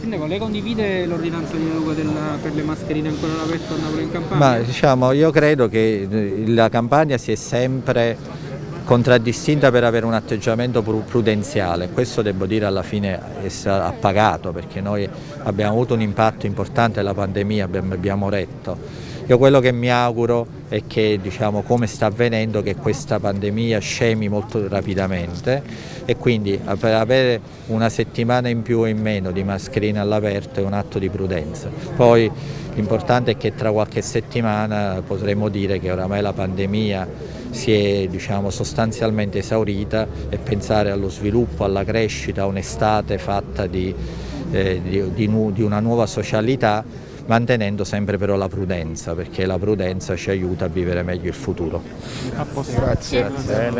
Prego, lei condivide l'ordinanza di Luca per le mascherine ancora all'aperto a Napoli in Campania? Ma diciamo, io credo che la campagna si è sempre contraddistinta per avere un atteggiamento prudenziale, questo devo dire alla fine ha pagato perché noi abbiamo avuto un impatto importante della pandemia, abbiamo, retto. Io quello che mi auguro è che, diciamo, come sta avvenendo, che questa pandemia scemi molto rapidamente e quindi per avere una settimana in più o in meno di mascherine all'aperto è un atto di prudenza. Poi l'importante è che tra qualche settimana potremo dire che oramai la pandemia si è diciamo, sostanzialmente esaurita e pensare allo sviluppo, alla crescita, a un'estate fatta di, eh, di, di, di una nuova socialità mantenendo sempre però la prudenza perché la prudenza ci aiuta a vivere meglio il futuro. Grazie. Grazie.